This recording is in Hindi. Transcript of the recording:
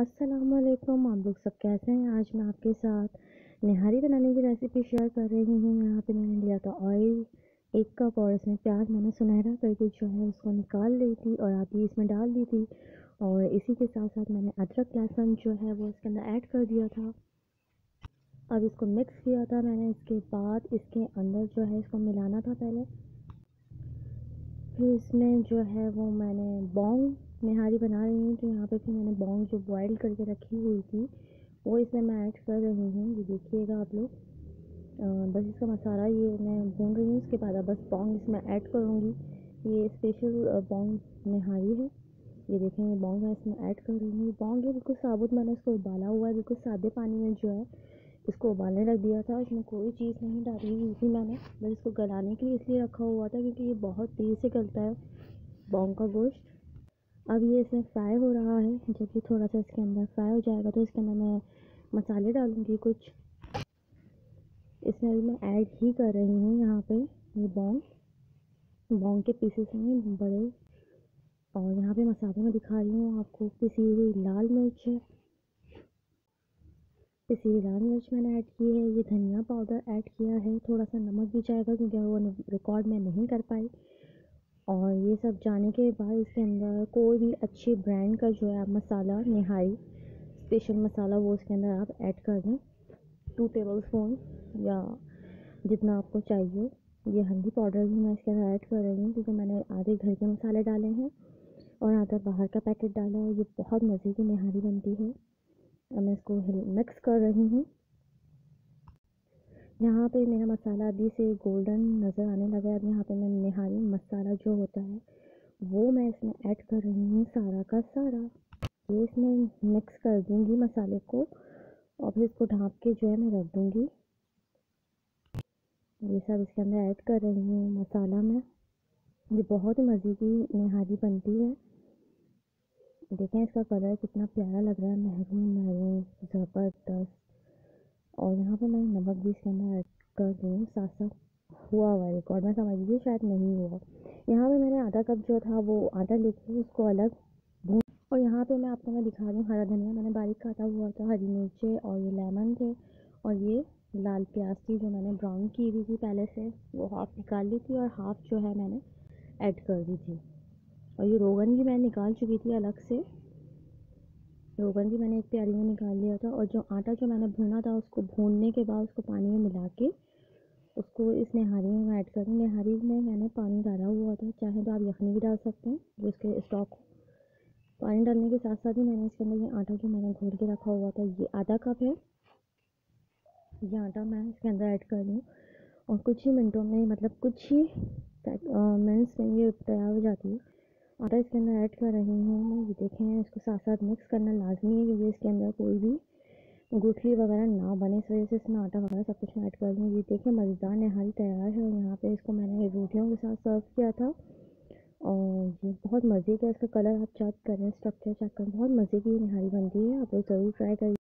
असलकुम आप लोग सब कैसे हैं? आज मैं आपके साथ निहारी बनाने की रेसिपी शेयर कर रही हूँ। यहाँ पे मैंने लिया था ऑयल एक कप और इसमें प्याज मैंने सुनहरा करके जो है उसको निकाल ली थी और आधी इसमें डाल दी थी। और इसी के साथ साथ मैंने अदरक लहसुन जो है वो इसके अंदर ऐड कर दिया था। अब इसको मिक्स किया था मैंने। इसके बाद इसके अंदर जो है इसको मिलाना था पहले। फिर इसमें जो है वो मैंने बॉन्ग निहारी बना रही हूँ तो यहाँ पे फिर मैंने बॉन्ग जो बॉयल करके रखी हुई थी, वो इसमें मैं ऐड कर रही हूँ। ये देखिएगा आप लोग। बस इसका मसाला ये मैं भून रही हूँ उसके बाद अब बस बॉन्ग इसमें ऐड करूँगी। ये स्पेशल बॉन्ग निहारी है। ये देखें, ये बॉन्ग मैं इसमें ऐड कर रही हूँ। बॉन्ग है बिल्कुल साबुत, मैंने इसको उबाला हुआ है, बिल्कुल सादे पानी में जो है, इसको उबालने रख दिया था। इसमें कोई चीज़ नहीं डाली हुई थी मैंने, बस इसको गलाने के लिए इसलिए रखा हुआ था, क्योंकि ये बहुत तेज़ से गलता है बॉन्ग का गोश्त। अब ये इसमें फ्राई हो रहा है। जब ये थोड़ा सा इसके अंदर फ्राई हो जाएगा तो इसके अंदर मैं मसाले डालूँगी कुछ। इसमें अभी मैं ऐड ही कर रही हूँ यहाँ पे ये बॉन्ग बॉन्ग के पीसेस हैं, बड़े। और यहाँ पे मसाले में दिखा रही हूँ आपको। पिसी हुई लाल मिर्च पिसी हुई लाल मिर्च मैंने ऐड की है। ये धनिया पाउडर ऐड किया है। थोड़ा सा नमक भी जाएगा, क्योंकि वो रिकॉर्ड में नहीं कर पाई। और ये सब जाने के बाद इसके अंदर कोई भी अच्छी ब्रांड का जो है आप मसाला, निहारी स्पेशल मसाला वो इसके अंदर आप ऐड कर दें। टू टेबल स्पून या जितना आपको चाहिए। ये हल्दी पाउडर भी मैं इसके अंदर ऐड कर रही हूँ क्योंकि मैंने आधे घर के मसाले डाले हैं और आधा बाहर का पैकेट डाला और ये बहुत मज़े की निहारी बनती है। मैं इसको मिक्स कर रही हूँ। यहाँ पे मेरा मसाला अभी से गोल्डन नज़र आने लगा है। अब यहाँ पे मैं निहारी मसाला जो होता है, वो मैं इसमें ऐड कर रही हूँ सारा का सारा। ये इसमें मिक्स कर दूँगी मसाले को और फिर इसको ढाँप के जो है मैं रख दूँगी। ये सब इसके अंदर ऐड कर रही हूँ मसाला में। ये बहुत ही मज़े की निहारी बनती है। देखें इसका कलर कितना प्यारा लग रहा है। महरून महरून, ज़बरदस्त। और यहाँ पे मैं नमक भी इसके अंदर ऐड कर दूँ साथ साथ हुआ हुआ रिकॉर्ड मैं समझ लीजिए शायद नहीं हुआ। यहाँ पे मैंने आधा कप जो था, वो आधा लेके उसको अलग भून और यहाँ पे मैं आपको मैं दिखा रही हूँ हरा धनिया। मैंने बारीक काटा हुआ था, हरी मिर्चें और ये लेमन थे और ये लाल प्याज थी जो मैंने ब्राउन की हुई थी पहले से। वो हाफ़ निकाल ली थी और हाफ़ जो है मैंने ऐड कर दी थी। और ये रोगन भी मैं निकाल चुकी थी अलग से। रोगन भी मैंने एक प्यारी में निकाल लिया था और जो आटा जो मैंने भूना था उसको भूनने के बाद उसको पानी में मिला के उसको इस निहारी में ऐड कर दूँ निहारी में मैंने पानी डाला हुआ था, चाहे तो आप यखनी भी डाल सकते हैं, जो इसके स्टॉक हो। पानी डालने के साथ साथ ही मैंने इसके अंदर ये आटा जो मैंने घोल के रखा हुआ था, ये आधा कप है। ये आटा मैं इसके अंदर ऐड कर रही और कुछ ही मिनटों में मतलब कुछ ही मिनट्स में ये तैयार हो जाती है। आटा इसके अंदर ऐड कर रही हूँ मैं, ये देखें, इसको साथ साथ मिक्स करना लाजमी है, क्योंकि इसके अंदर कोई भी गुठली वगैरह ना बने, इस वजह से इसमें आटा वगैरह सब कुछ ऐड कर हूँ ये देखें, मज़ेदार नहारी तैयार है और यहाँ पे इसको मैंने रोटियों के साथ सर्व किया था। और ये बहुत मज़े का इसका कलर आप चेक करें स्ट्रक्चर चेक करें, बहुत मज़े की नहारी बनती है, आप लोग ज़रूर ट्राई करिए।